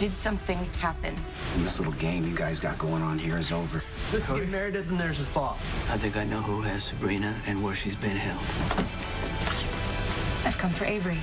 Did something happen? And this little game you guys got going on here is over. Let's get married, and there's his ball. I think I know who has Sabrina and where she's been held. I've come for Avery.